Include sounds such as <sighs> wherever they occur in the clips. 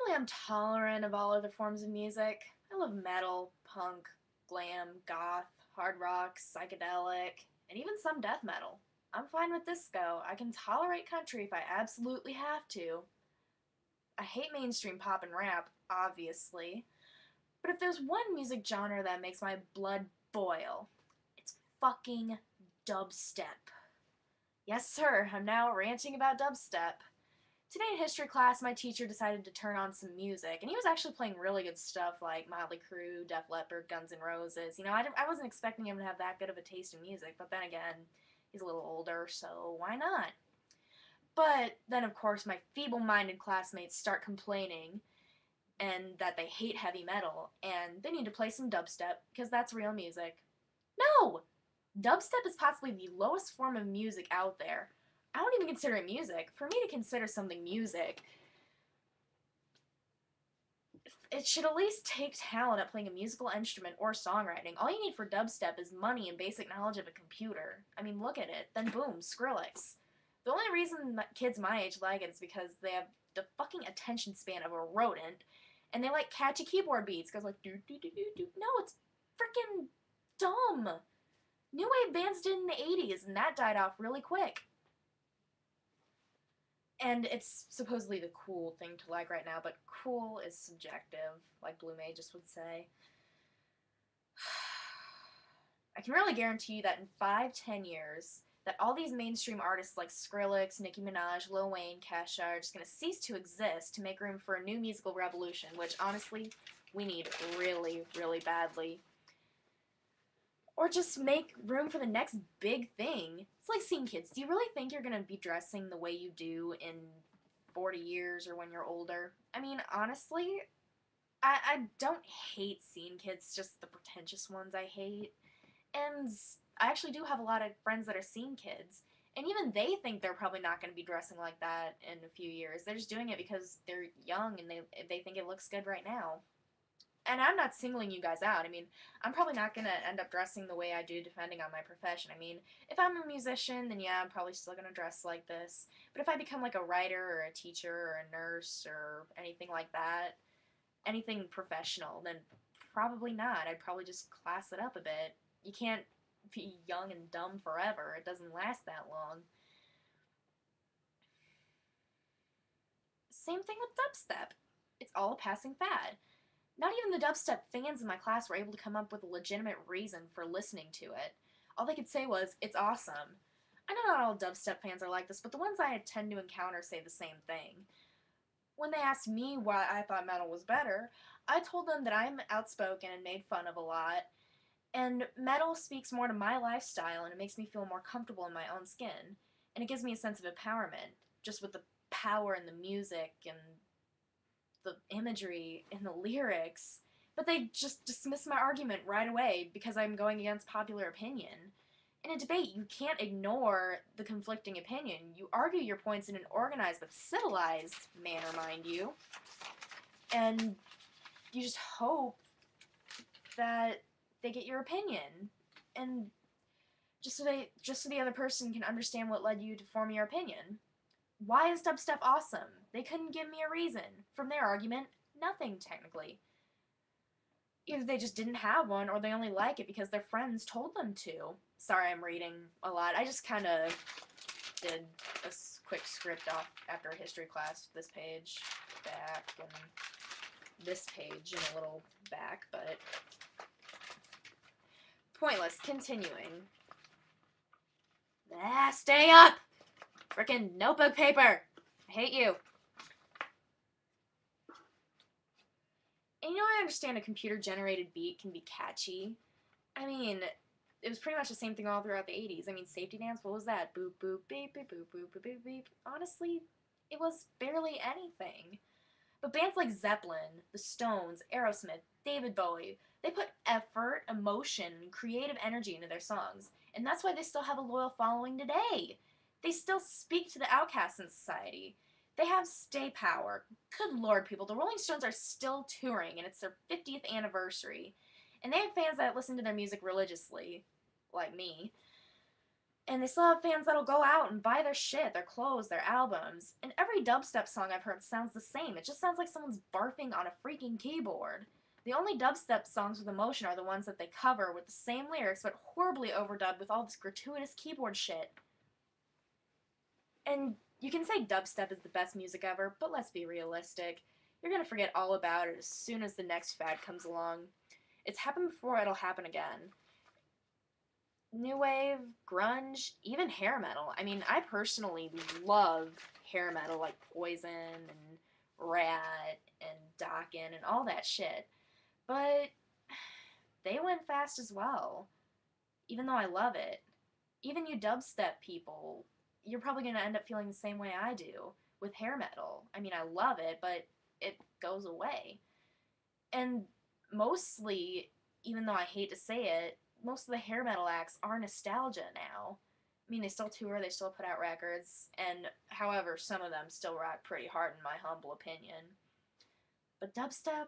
Normally, I'm tolerant of all other forms of music. I love metal, punk, glam, goth, hard rock, psychedelic, and even some death metal. I'm fine with disco. I can tolerate country if I absolutely have to. I hate mainstream pop and rap, obviously. But if there's one music genre that makes my blood boil, it's fucking dubstep. Yes, sir, I'm now ranting about dubstep. Today in history class, my teacher decided to turn on some music, and he was actually playing really good stuff like Motley Crue, Def Leppard, Guns N' Roses. You know, I, I wasn't expecting him to have that good of a taste in music, but then again, he's a little older, so why not? But then, of course, my feeble minded classmates start complaining and that they hate heavy metal and they need to play some dubstep because that's real music. No! Dubstep is possibly the lowest form of music out there. I don't even consider it music. For me to consider something music, it should at least take talent at playing a musical instrument or songwriting. All you need for dubstep is money and basic knowledge of a computer. I mean, look at it. Then boom, Skrillex. The only reason kids my age like it is because they have the fucking attention span of a rodent, and they like catchy keyboard beats. Cause like do do do do do. No, it's freaking dumb. New wave bands did in the '80s, and that died off really quick and it's supposedly the cool thing to like right now, but cool is subjective, like Blue May just would say. <sighs> I can really guarantee you that in five, ten years, that all these mainstream artists like Skrillex, Nicki Minaj, Lil Wayne, Kesha are just going to cease to exist to make room for a new musical revolution, which honestly, we need really, really badly or just make room for the next big thing. It's like scene kids. Do you really think you're going to be dressing the way you do in 40 years or when you're older? I mean, honestly, I, I don't hate scene kids, just the pretentious ones I hate. And I actually do have a lot of friends that are scene kids. And even they think they're probably not going to be dressing like that in a few years. They're just doing it because they're young and they they think it looks good right now and I'm not singling you guys out. I mean, I'm probably not going to end up dressing the way I do depending on my profession. I mean, if I'm a musician, then yeah, I'm probably still going to dress like this. But if I become like a writer or a teacher or a nurse or anything like that, anything professional, then probably not. I'd probably just class it up a bit. You can't be young and dumb forever. It doesn't last that long. Same thing with dubstep. It's all a passing fad. Not even the dubstep fans in my class were able to come up with a legitimate reason for listening to it. All they could say was, it's awesome. I know not all dubstep fans are like this, but the ones I tend to encounter say the same thing. When they asked me why I thought metal was better, I told them that I'm outspoken and made fun of a lot, and metal speaks more to my lifestyle and it makes me feel more comfortable in my own skin, and it gives me a sense of empowerment, just with the power and the music and the imagery in the lyrics, but they just dismiss my argument right away because I'm going against popular opinion. In a debate, you can't ignore the conflicting opinion. You argue your points in an organized but civilized manner, mind you. And you just hope that they get your opinion. And just so they just so the other person can understand what led you to form your opinion. Why is dubstep awesome? They couldn't give me a reason. From their argument, nothing, technically. Either they just didn't have one, or they only like it because their friends told them to. Sorry, I'm reading a lot. I just kind of did a quick script off after a history class. This page, back, and this page in a little back, but pointless. Continuing. Ah, stay up! Frickin' notebook paper! I hate you. And you know, I understand a computer generated beat can be catchy. I mean, it was pretty much the same thing all throughout the 80s. I mean, Safety Dance, what was that? Boop, boop, beep, beep, boop, boop, boop, beep, beep. Honestly, it was barely anything. But bands like Zeppelin, The Stones, Aerosmith, David Bowie, they put effort, emotion, creative energy into their songs. And that's why they still have a loyal following today. They still speak to the outcasts in society. They have stay power. Good lord, people. The Rolling Stones are still touring, and it's their 50th anniversary. And they have fans that listen to their music religiously, like me. And they still have fans that'll go out and buy their shit, their clothes, their albums. And every dubstep song I've heard sounds the same. It just sounds like someone's barfing on a freaking keyboard. The only dubstep songs with emotion are the ones that they cover with the same lyrics but horribly overdubbed with all this gratuitous keyboard shit. And you can say dubstep is the best music ever, but let's be realistic. You're gonna forget all about it as soon as the next fad comes along. It's happened before, it'll happen again. New wave, grunge, even hair metal. I mean, I personally love hair metal like Poison and Ratt and Dokken and all that shit. But they went fast as well. Even though I love it. Even you dubstep people, you're probably going to end up feeling the same way I do with hair metal. I mean, I love it, but it goes away. And mostly, even though I hate to say it, most of the hair metal acts are nostalgia now. I mean, they still tour, they still put out records, and however, some of them still rock pretty hard, in my humble opinion. But dubstep,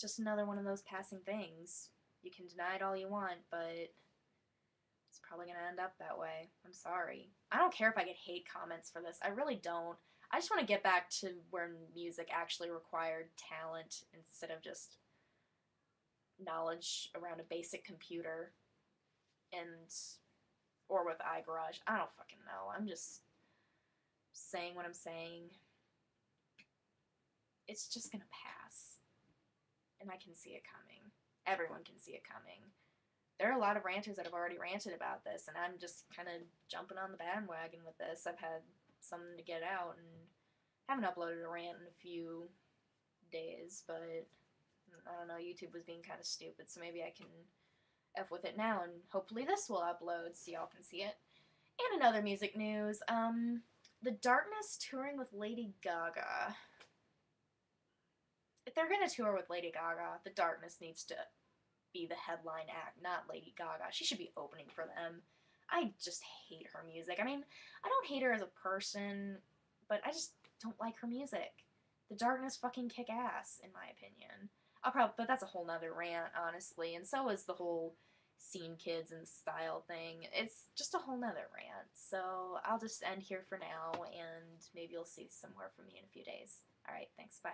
just another one of those passing things. You can deny it all you want, but it's probably going to end up that way. I'm sorry. I don't care if I get hate comments for this. I really don't. I just want to get back to where music actually required talent instead of just knowledge around a basic computer and or with iGarage. I don't fucking know. I'm just saying what I'm saying. It's just gonna pass. And I can see it coming. Everyone can see it coming. There are a lot of ranters that have already ranted about this, and I'm just kind of jumping on the bandwagon with this. I've had something to get out, and haven't uploaded a rant in a few days, but I don't know, YouTube was being kind of stupid, so maybe I can F with it now, and hopefully this will upload so y'all can see it. And another music news, um, The Darkness touring with Lady Gaga. If they're gonna tour with Lady Gaga, The Darkness needs to be the headline act, not Lady Gaga. She should be opening for them. I just hate her music. I mean, I don't hate her as a person, but I just don't like her music. The Darkness fucking kick ass, in my opinion. I'll probably, but that's a whole nother rant, honestly. And so is the whole scene kids and style thing. It's just a whole nother rant. So I'll just end here for now, and maybe you'll see some more from me in a few days. All right, thanks. Bye.